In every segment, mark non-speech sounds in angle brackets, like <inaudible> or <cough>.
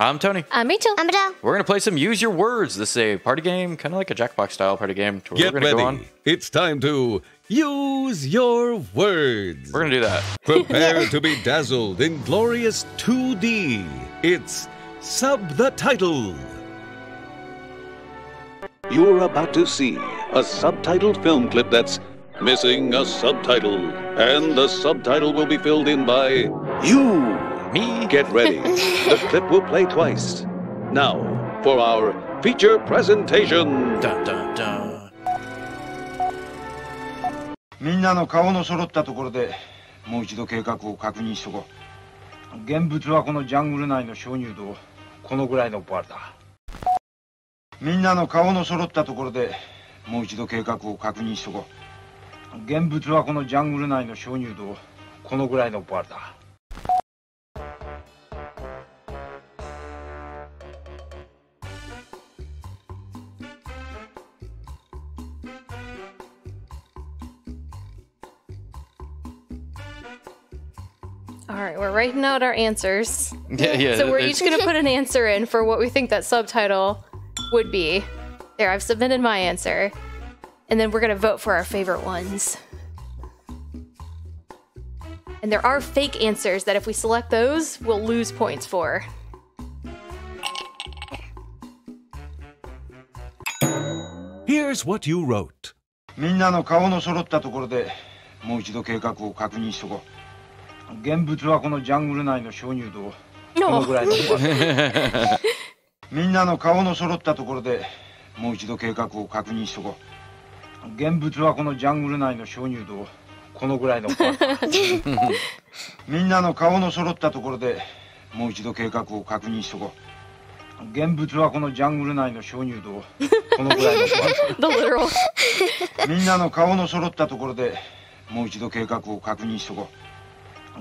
I'm Tony. Uh, I'm Rachel. I'm Adele. We're gonna play some Use Your Words. This is a party game, kind of like a Jackbox style party game. to where Get we're ready. go on. It's time to use your words. We're gonna do that. <laughs> Prepare to be dazzled in glorious 2D. It's Sub the Title. You're about to see a subtitled film clip that's missing a subtitle. And the subtitle will be filled in by you. Me. Get ready. the clip will play twice. Now, for our feature presentation. Dun, dun, dun. みんなの顔の揃ったところでもう一度計画を確認しとこう現物はこのジャングル内の鍾乳洞このぐらいのバルだみんなの顔の揃ったところでもう一度計画を確認しとこう現物はこのジャングル内の鍾乳洞このぐらいのバルだ All right, we're writing out our answers. <laughs> Yeah, yeah. So we're it's- each gonna put an answer in for what we think that subtitle would be. There, I've submitted my answer. And then we're gonna vote for our favorite ones. And there are fake answers that if we select those, we'll lose points for. Here's what you wrote. みんなの顔の揃ったところでもう一度計画を確認しとこう 現物はこのジャングル内の鍾乳洞。このぐらいのみんなの顔の揃ったところでもう一度計画を確認しとこう。現物はこのジャングル内の鍾乳洞。このぐらいの <laughs> みんなの顔の揃ったところでもう一度計画を確認しとこう。現物はこのジャングル内の鍾乳洞。このぐらいの.みんなの顔の揃ったところでもう一度計画を確認しとこう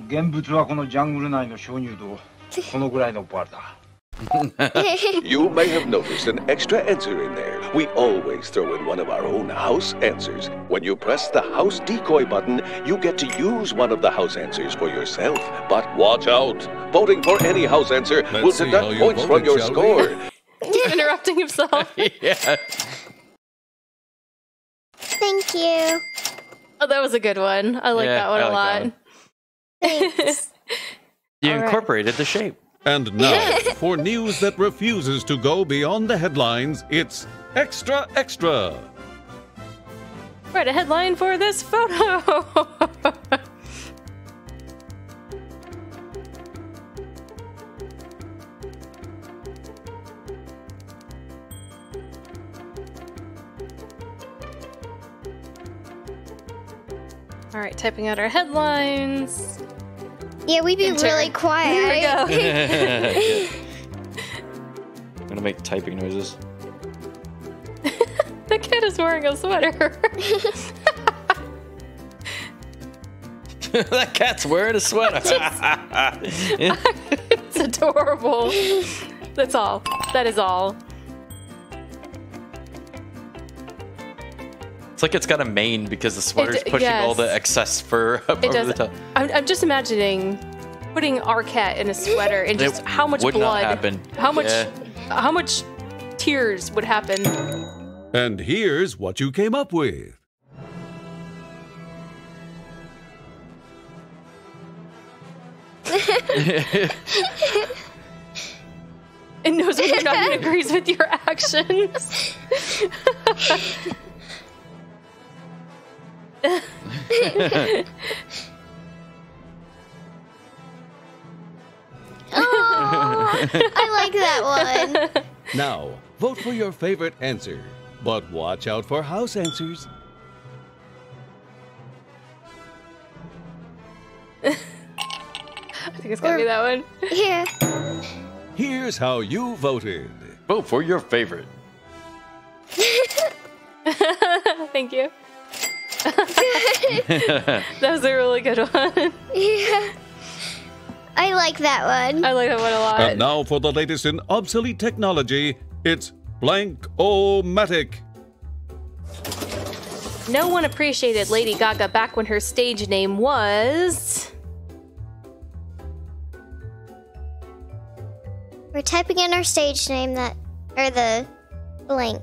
現物はこのジャングル内の鍾乳洞このぐらいのバルだ <laughs> You may have noticed an extra answer in there. We always throw in one of our own house answers. When you press the house decoy button, you get to use one of the house answers for yourself. But watch out! Voting for any house answer Let's will see how deduct you points from voted, your shall we? score. <laughs> He's interrupting himself. <laughs> yeah. Thank you. Oh, that was a good one. I like Yeah, that one I a like lot. that Thanks. <laughs> You All right. incorporated the shape. And now, for news that refuses to go beyond the headlines, it's Extra Extra. Write a headline for this photo. <laughs> All right, typing out our headlines. Yeah, we'd be Enter. really quiet. There we right? go. <laughs> <laughs> I'm <laughs> gonna make typing noises. The kid is wearing a sweater. that cat's wearing a sweater. it's adorable. That's all. That is all. It's like it's got a mane because the sweater's It- pushing all the excess fur <laughs> up It over does. the top. I'm, I'm just imagining putting our cat in a sweater and <laughs> just It how much would not blood, happen. how much, Yeah. how much tears would happen. And here's what you came up with. <laughs> and knows whether or not he agrees with your actions. Aw, I like that one. Now, vote for your favorite answer. But watch out for house answers. I think it's gonna be that one. Here. Here's how you voted. Vote for your favorite. <laughs> Thank you. <laughs> that was a really good one. Yeah. I like that one. I like that one a lot. And now for the latest in obsolete technology, it's Blank-O-Matic. No one appreciated Lady Gaga back when her stage name was. We're typing in our stage name that, or the blank.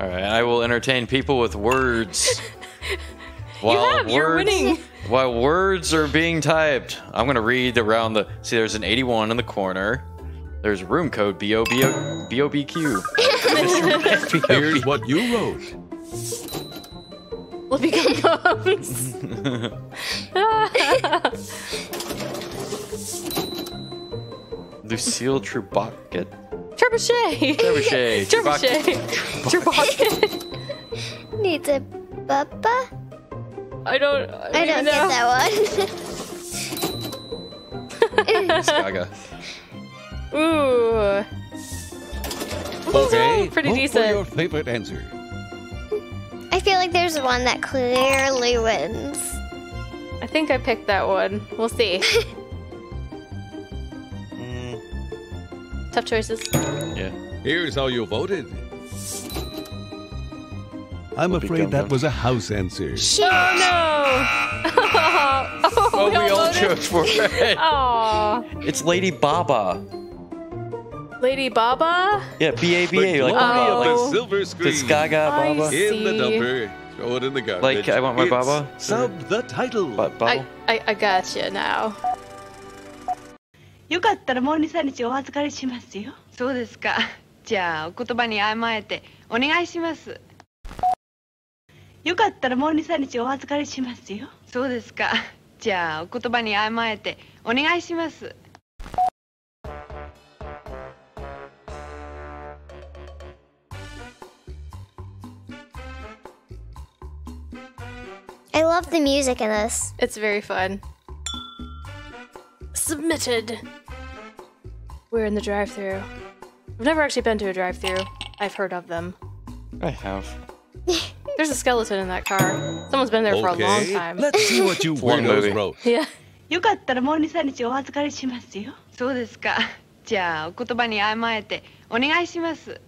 All right, I will entertain people with words. <laughs> you have. You're words, winning. While words are being typed, I'm gonna read around the. See, there's an 81 in the corner. There's room code B O B O B O B Q. <laughs> Here's what you wrote. Lippy Gum Gums. Lucille Trubacket. Trebuchet. Trebuchet. <laughs> Trebuchet. Trebuchet. <laughs> Needs a bubba? I don't. I, I don't know. get that one. <laughs> Ooh. Okay. Pretty vote decent. For your favorite answer. I feel like there's one that clearly wins. I think I picked that one. We'll see. Tough choices. yeah. Here's how you voted. I'm Whoopee afraid that gum was a house answer. Shit. Ah! <laughs> Oh no! oh, Oh, we all voted? chose for it. <laughs> Aw. It's Lady Baba. Lady Baba? Yeah, B A The B A. glory Like Oh. of the silver screen. It's Gaga I Baba. see. In the dumper. Throw it in the garbage. Like, I want my It's Baba. Sub the title. But I, Baba. I, I gotcha now. よかったらもう23日お預かりしますよそうですかじゃあお言葉に甘えてお願いしますよかったらもう23日お預かりしますよそうですかじゃあお言葉に甘えてお願いします I love the music in this. It's very fun. Submitted. We're in the drive through I've never actually been to a drive through I've heard of them. I have. <laughs> There's a skeleton in that car. Someone's been there for a long Okay, time. let's see what you <laughs> Long movie. weirdos wrote. Yeah. よかったらもう23日お預かりしますよそうですかじゃあお言葉に甘えてお願いします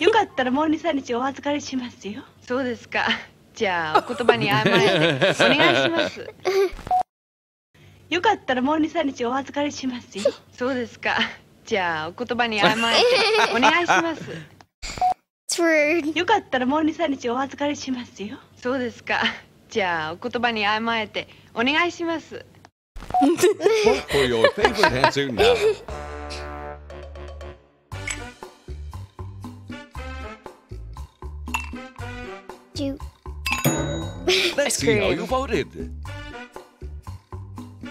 よかったらもう23日お預かりしますよそうですかじゃあお言葉に甘えてお願いします <laughs> よかったらもう23日お預かりしますよ。そう。ですか。じゃあお言葉に甘えて。お願いします.よかったらもう23日お預かりしますよ。そうですか。じゃあお言葉に甘えてお願いします。Vote for your favorite answer now. Do Let's see how you voted.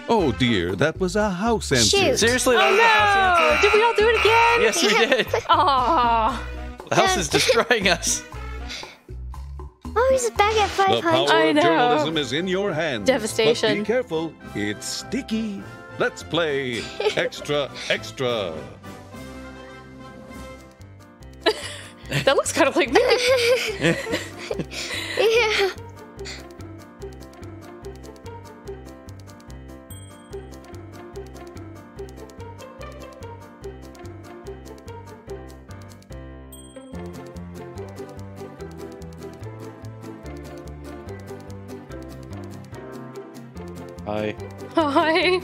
Oh dear, that was a house answer. Shoot. Seriously? that oh, was a No! house answer? Did we all do it again? Yes, we did. <laughs> Aww. The house is <laughs> destroying us. oh, he's back at The 500. power I of know. journalism is in your hands. But Devastation. be careful, it's sticky. Let's play <laughs> extra, extra. That looks kind of like me. yeah. Hi. Hi.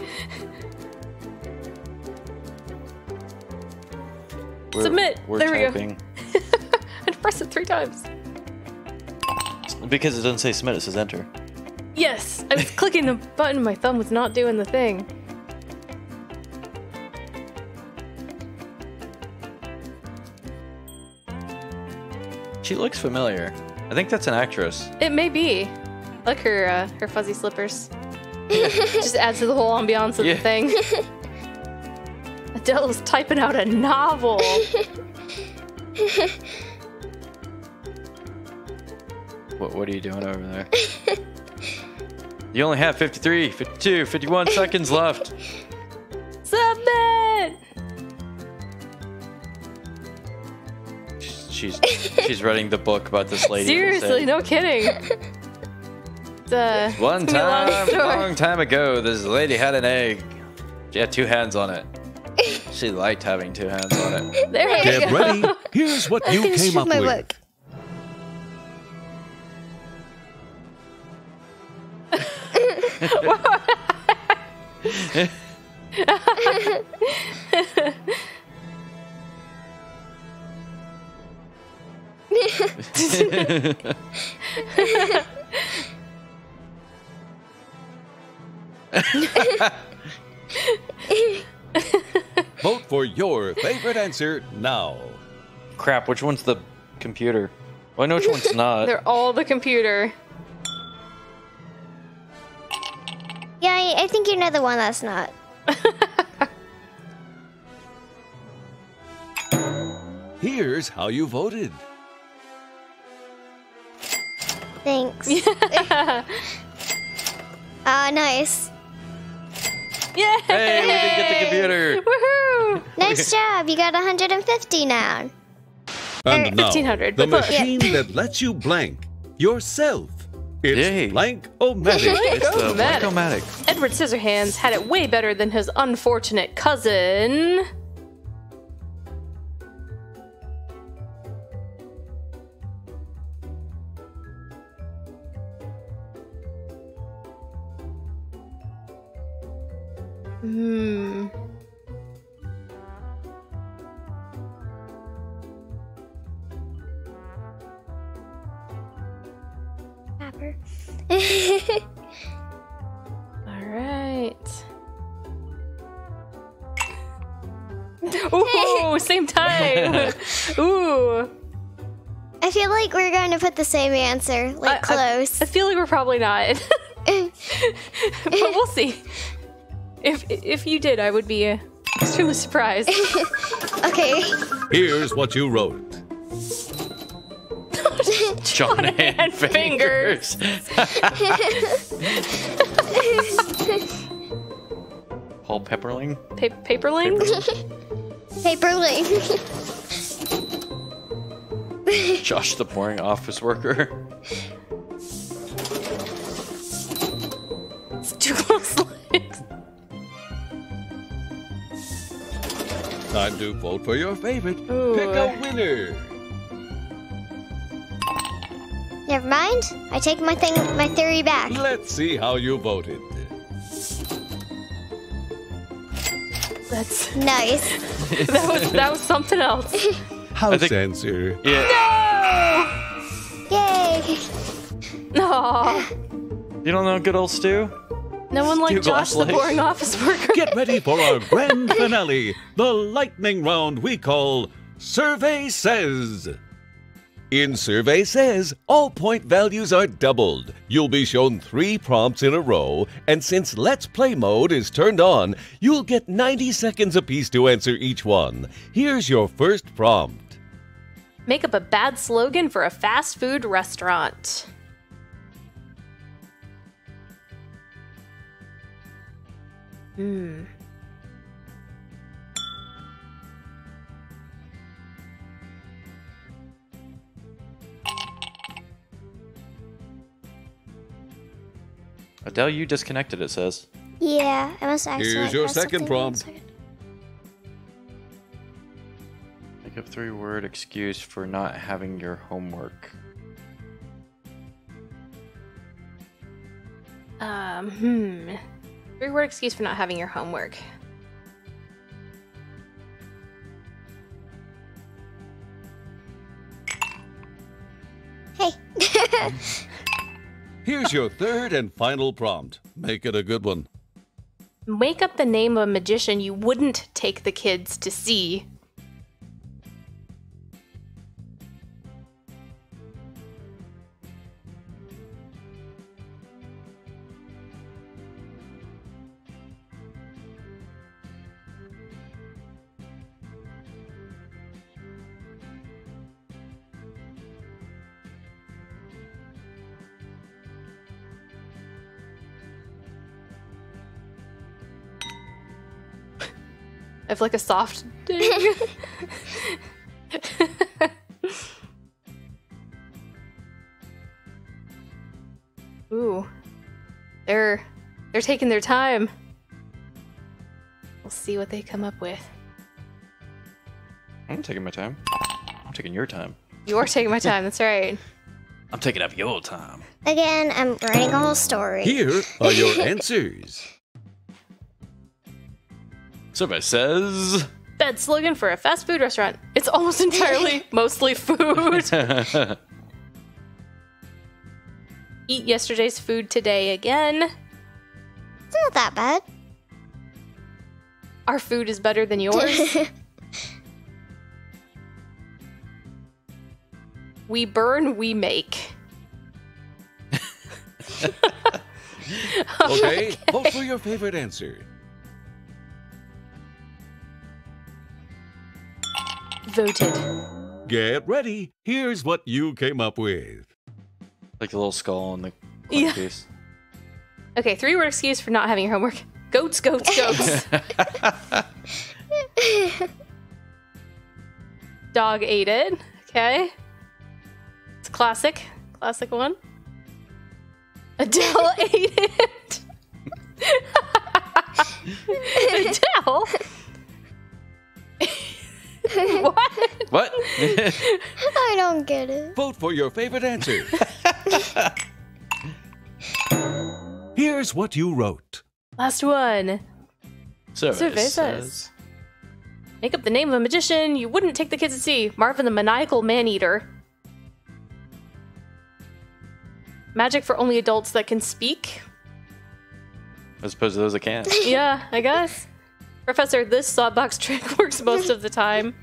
We're, Submit. We're There we go. typing. <laughs> I pressed it three times. Because it doesn't say submit, it says enter. Yes, I was clicking the button. My thumb was not doing the thing. She looks familiar. I think that's an actress. It may be. Look her uh, her fuzzy slippers. <laughs> Just adds to the whole ambiance of Yeah. the thing. <laughs> Adele is typing out a novel. <laughs> What, what are you doing over there? you only have 53, 52, 51 seconds left. Submit. She's she's writing the book about this lady. Seriously, no kidding. Uh, One time, a long, long time ago, this lady had an egg. She had two hands on it. She liked having two hands on it. <laughs> there you Get go. ready. Here's what you came up my with. Book. <laughs> <laughs> <laughs> Vote for your favorite answer now. Crap, which one's the computer? Well, I know which one's <laughs> not. They're all the computer. Yeah, I, I think you know the one that's not. Here's how you voted. Thanks. <laughs> Ah, nice. Yeah. Hey, we did get the computer. Woohoo! Nice job. You got 150 now. And now, 1500, the but look. machine that lets you blank yourself. It's Yay. Blank-O-Matic. It's the Blank-O-Matic. Blank-O-Matic. Edward Scissorhands had it way better than his unfortunate cousin. Hmm. Pepper. All right. <laughs> Ooh, same time. <laughs> Ooh. I feel like we're going to put the same answer, like I- I- close. I feel like we're probably not. <laughs> but we'll see. If if you did, I would be uh, <laughs> extremely surprised. <laughs> okay. Here's what you wrote. <laughs> John Hand Hand fingers. Paul Pepperling. Pa- paperling? Paperling. Josh the boring office worker. Time to vote for your favorite. Ooh. Pick a winner. Never mind. I take my thing, my theory back. Let's see how you voted. That's Nice. <laughs> that was that was something else. <laughs> House think- answer. Yeah. Yay. No, <laughs> You don't know good old Stu? No one like Josh the boring office worker. Get ready for our <laughs> grand finale, the lightning round we call Survey Says. In Survey Says, all point values are doubled. You'll be shown three prompts in a row, and since Let's Play mode is turned on, you'll get 90 seconds apiece to answer each one. Here's your first prompt. Make up a bad slogan for a fast food restaurant. Hmm. Adele, you disconnected, it says. Yeah, I must actually. Here's your second something. prompt. One second. Make up three word excuse for not having your homework. Um, hmm. Three word excuse for not having your homework. Hey. <laughs> Here's your third and final prompt. Make it a good one. Make up the name of a magician you wouldn't take the kids to see. Have like a soft ding. <laughs> Ooh. They're they're taking their time. We'll see what they come up with. I'm taking my time. I'm taking your time. You're taking my time, that's right. <laughs> I'm taking up your time. Again, I'm writing a whole story. Here are your <laughs> answers. Survey says. Bed slogan for a fast food restaurant. It's almost entirely <laughs> mostly food. <laughs> Eat yesterday's food today again. It's not that bad. Our food is better than yours. <laughs> we burn, we make. Okay, vote for your favorite answer. Voted. Get ready. Here's what you came up with. like a little skull on the Yeah. yeah. piece. Okay, three word excuse for not having your homework. Goats, goats, goats. <laughs> <laughs> Dog ate it. Okay. It's classic. Classic one. Adele <laughs> ate it. Adele? What? What? <laughs> I don't get it. Vote for your favorite answer. <laughs> Here's what you wrote. Last one. Survey, Survey says. says. Make up the name of a magician you wouldn't take the kids to see. Marvin the Maniacal Man-Eater. Magic for only adults that can speak. As opposed to those that can't. Yeah, I guess. Professor, this sawbox trick <laughs> works most of the time.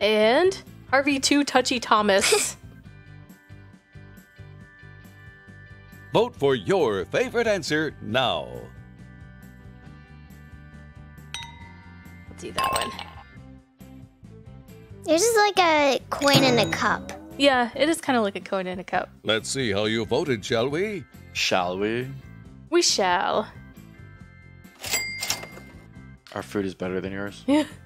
And Harvey Two Touchy Thomas. <laughs> Vote for your favorite answer now. Let's see that one. Yours is like a coin in a <clears throat> cup. Yeah, it is kind of like a coin in a cup. Let's see how you voted, shall we? Shall we? We shall. Our food is better than yours. <laughs>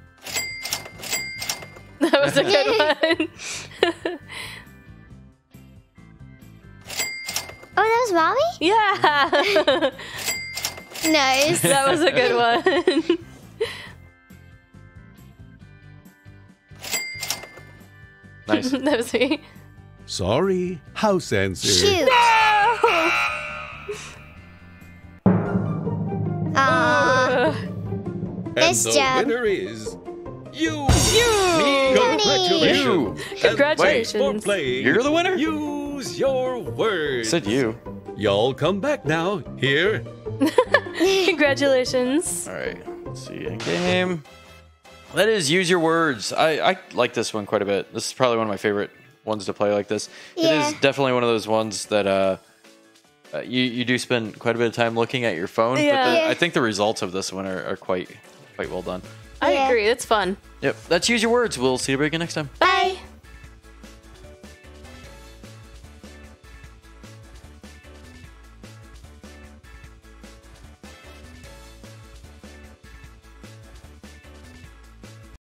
That was a good one. <laughs> Oh, that was Bobby? yeah. <laughs> Nice. That was a good one. Nice. <laughs> that was me. Sorry, house answer. Shoot. Aw, And Nice the job. winner is you. You. Congratulations. You. Congratulations. for playing. You're the winner? Use your words. Said you. Y'all come back now. Here. <laughs> Congratulations. All right. Let's see. In game. That is use your words. I, I like this one quite a bit. This is probably one of my favorite ones to play like this. It Yeah. is definitely one of those ones that uh, uh, you you do spend quite a bit of time looking at your phone. But Yeah. the, Yeah. I think the results of this one are, are quite quite well done. I Yeah. agree. It's fun. Yep. That's use your words. We'll see you again next time. Bye.